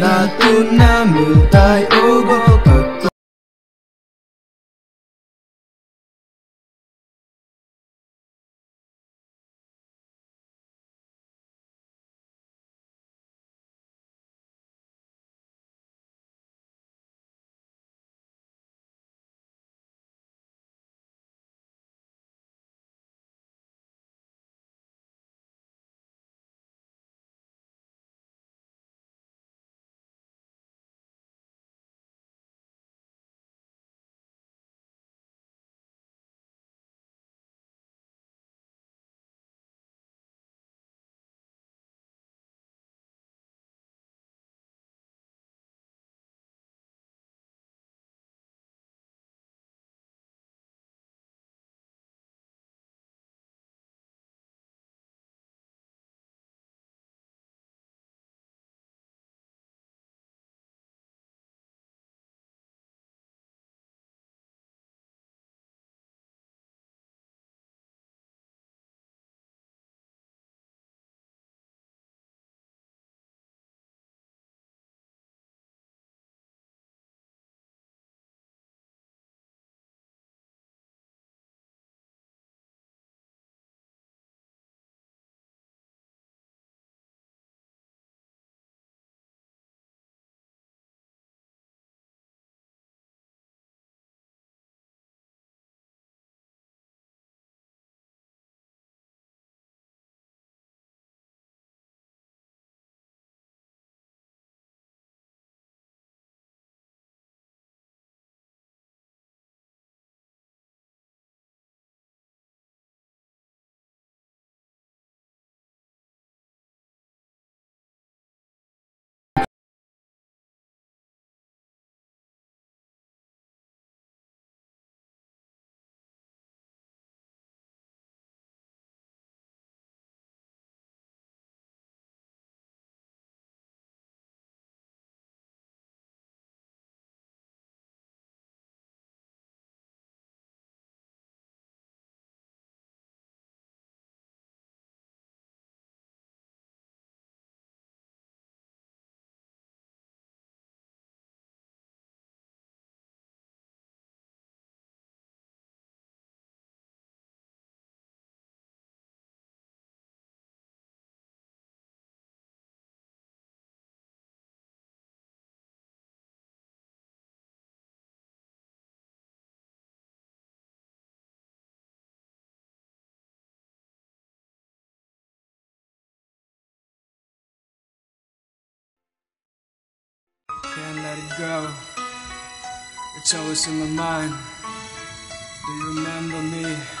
na tu na mu Can't let it go. It's always in my mind. Do you remember me?